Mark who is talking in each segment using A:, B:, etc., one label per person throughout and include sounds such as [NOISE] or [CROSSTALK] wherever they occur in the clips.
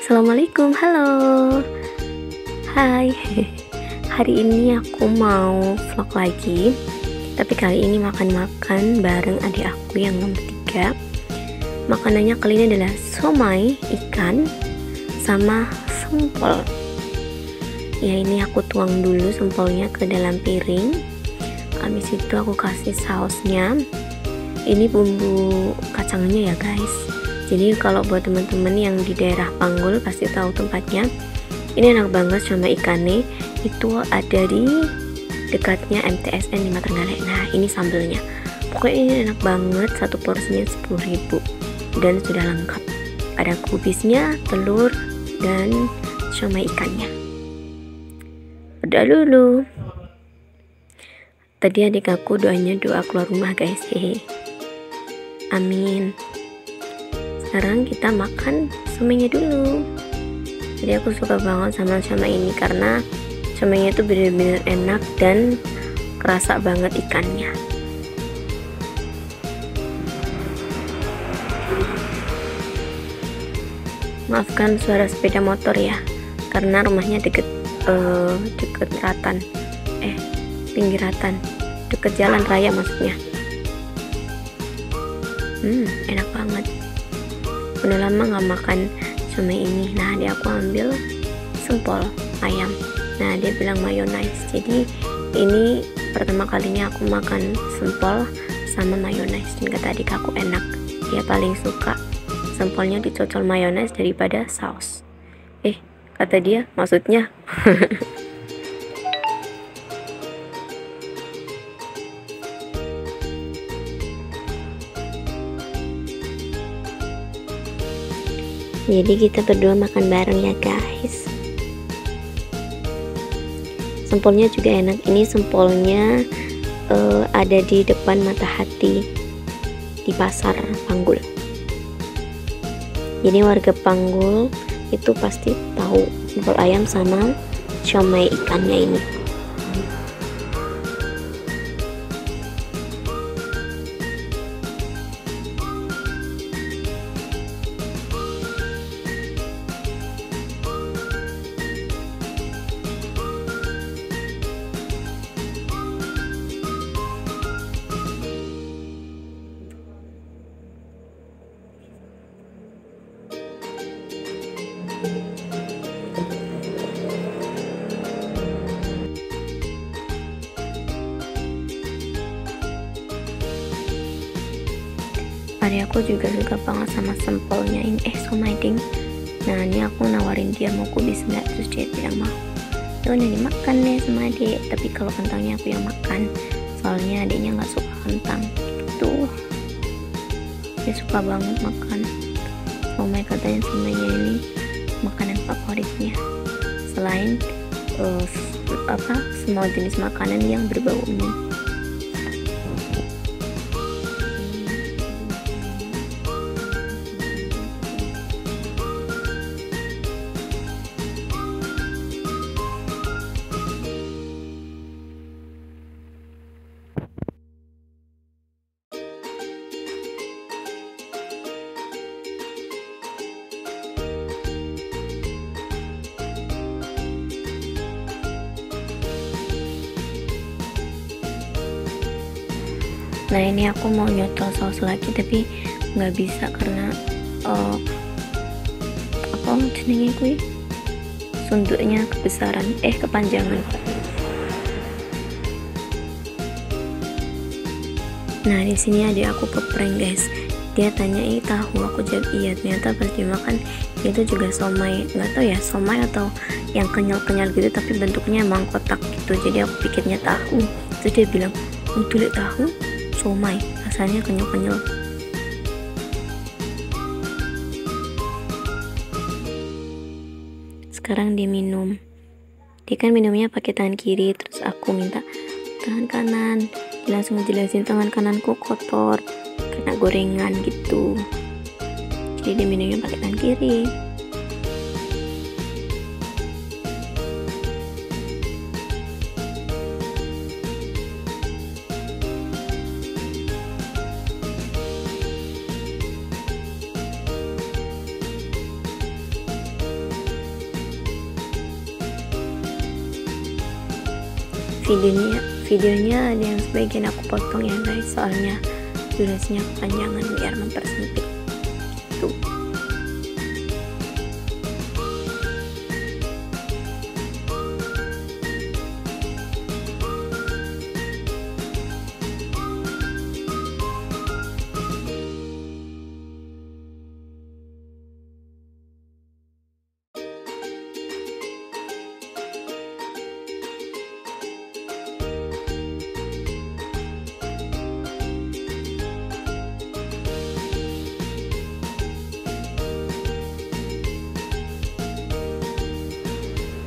A: Assalamualaikum, halo. Hai. [LAUGHS] Hari ini aku mau vlog lagi. Tapi kali ini makan-makan bareng adik aku yang nomor tiga. Makanannya kali ini adalah somai ikan sama sempol. Ya ini aku tuang dulu sempolnya ke dalam piring. Habis itu aku kasih sausnya. Ini bumbu kacangnya ya guys jadi kalau buat teman-teman yang di daerah Panggul pasti tahu tempatnya. Ini enak banget sama ikannya. Itu ada di dekatnya MTSN di Trenggalek nah ini sambelnya. Pokoknya ini enak banget satu porsinya 10.000 dan sudah lengkap. Ada kubisnya telur dan sama ikannya. Udah dulu tadi adik aku doanya doa keluar rumah guys. Hehe. Amin sekarang kita makan somenya dulu. Jadi aku suka banget sama sama ini karena somenya itu bener-bener enak dan kerasa banget ikannya. Maafkan suara sepeda motor ya karena rumahnya deket uh, deket ratan. Eh pinggir ratan. Deket jalan raya maksudnya. Hmm enak udah lama nggak makan cumi ini. Nah dia aku ambil sempol ayam. Nah dia bilang mayonnaise. Jadi ini pertama kalinya aku makan sempol sama mayonnaise. Dan kata adik aku enak. Dia paling suka sempolnya dicocol mayonnaise daripada saus. Eh kata dia maksudnya [LAUGHS] jadi kita berdua makan bareng ya guys. Sempolnya juga enak. Ini sempolnya uh, ada di depan mata hati di pasar Panggul. Jadi warga Panggul itu pasti tahu sempol ayam sama siomay ikannya ini adik aku juga suka banget sama sempolnya ini eh somai ding nah ini aku nawarin dia mau kubis nggak terus dia bilang mau. Ya udah dimakan deh sama adik tapi kalau kentangnya aku yang makan. Soalnya adiknya nggak suka kentang. Gitu dia suka banget makan. Somai katanya somainya ini makanan favoritnya. Selain uh, apa semua jenis makanan yang berbau mie nah ini aku mau nyotol saus lagi tapi nggak bisa karena uh, apa jenenge gue sunduknya kebesaran eh kepanjangan. Nah di sini ada aku peprank guys. Dia tanya ini tahu aku jawab iya ternyata pas dimakan itu juga somai. Nggak tahu ya somai atau yang kenyal-kenyal gitu tapi bentuknya emang kotak gitu. Jadi aku pikirnya tahu. Terus dia bilang untuk tahu somai rasanya kenyal-kenyal. Sekarang dia minum dia kan minumnya pakai tangan kiri terus aku minta tangan kanan. Dia langsung ngejelasin tangan kananku kotor kena gorengan gitu. Jadi dia minumnya pakai tangan kiri videonya videonya ada yang sebagian aku potong ya guys. Soalnya durasinya kepanjangan biar mempersempit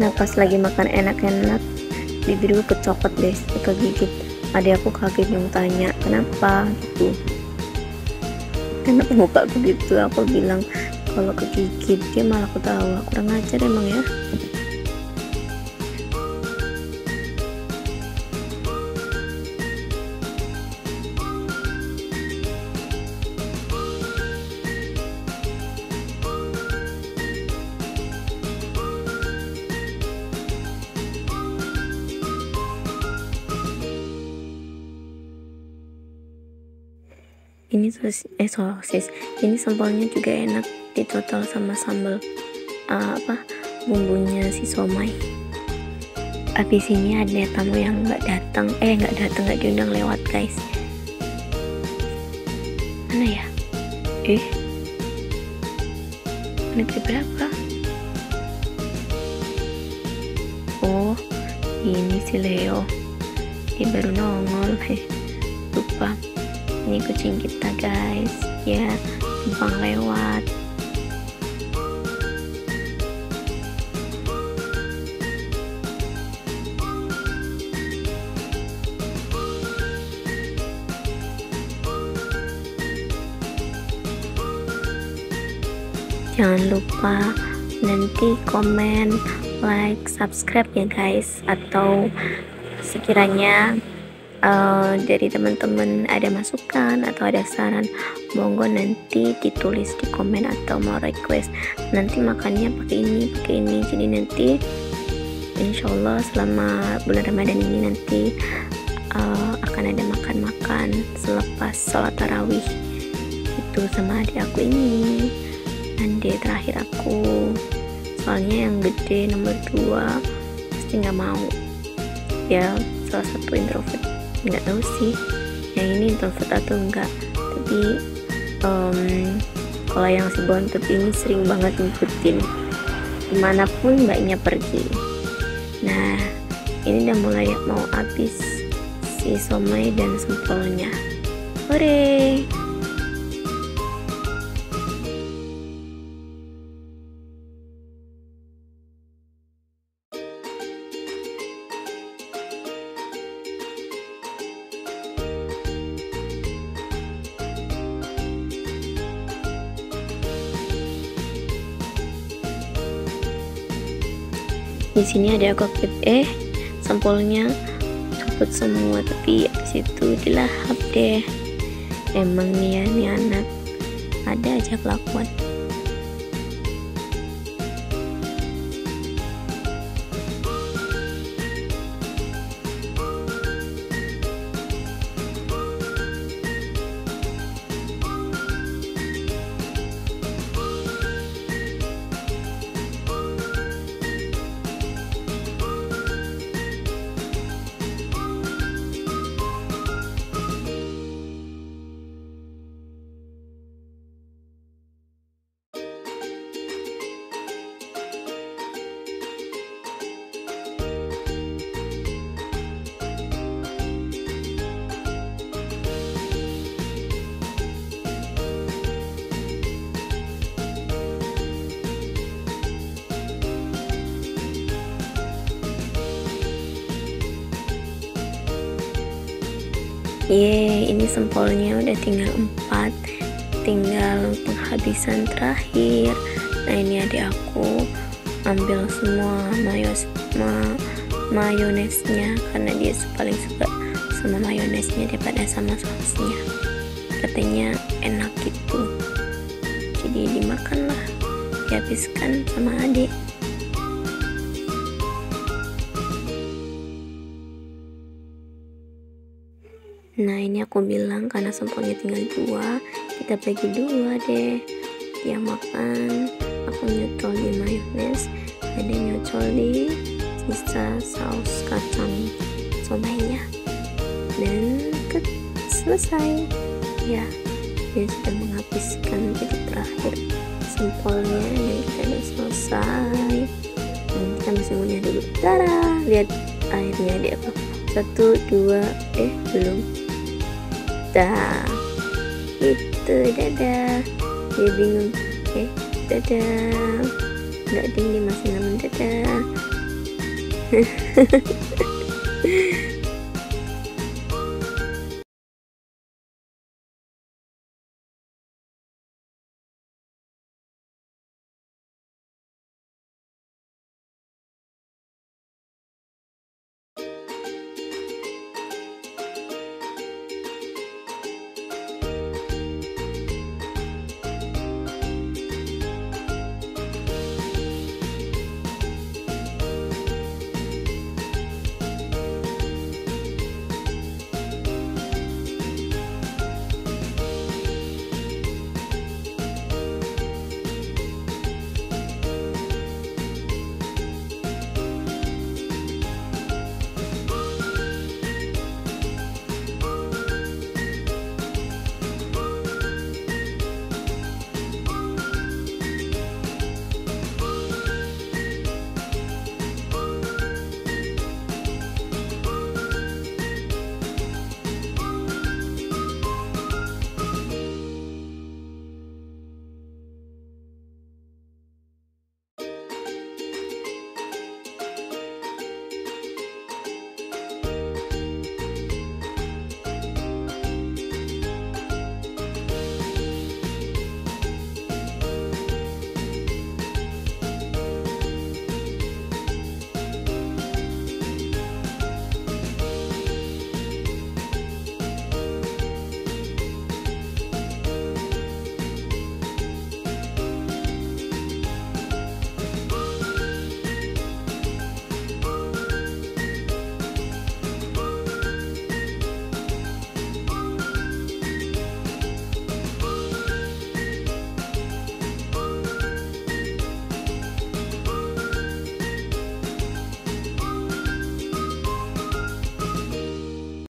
A: nah pas lagi makan enak-enak bibir gue kecopot guys kegigit adik aku kaget yang tanya kenapa? Gitu. Kenapa muka aku gitu aku bilang kalau kegigit dia malah ketawa. Kurang ajar emang ya ini sosis eh sosis. Ini sambalnya juga enak di total sama sambal uh, apa bumbunya si somai. Habis ini ada tamu yang nggak datang. Eh nggak datang nggak diundang lewat guys. Mana ya? Eh. Negeri berapa? Oh ini si Leo. Dia baru nongol heh. Lupa ini kucing kita guys. Ya numpang lewat. Jangan lupa nanti komen like subscribe ya guys. Atau sekiranya uh, dari teman-teman ada masukan atau ada saran monggo nanti ditulis di komen atau mau request. Nanti makannya pakai ini pakai ini. Jadi nanti insya Allah selama bulan Ramadan ini nanti uh, akan ada makan-makan selepas sholat tarawih. Itu sama adik aku ini. Nanti terakhir aku. Soalnya yang gede nomor dua pasti nggak mau. Ya salah satu introvert nggak tahu sih. Yang ini introvert atau enggak. Tapi um, kalau yang si bontot ini sering banget ngikutin di mana pun mbaknya pergi. Nah ini udah mulai mau habis si somai dan sempolnya hore di sini ada kokpit. Eh sampulnya copot semua tapi habis itu dilahap deh. Emang nih ya nih anak. Ada aja kelakuan Ye, ini sempolnya udah tinggal empat, tinggal penghabisan terakhir. Nah ini adik aku ambil semua mayos ma mayonesnya karena dia paling suka sama mayonesnya daripada sama sausnya. Katanya enak gitu. Jadi dimakanlah, dihabiskan sama adik. Makanya aku bilang karena sempolnya tinggal dua kita bagi dua deh. Dia makan aku nyocol di mayones ada nyocol di sisa saus kacang somainya. Dan ke selesai. Ya dia sudah menghabiskan jadi terakhir sempolnya dan kita udah selesai. Dan kita masih punya dulu Tara lihat airnya dia apa satu dua eh belum dah itu dadah. Dia bingung. Eh dadah. Nggak ding dia masih namun dadah [LAUGHS]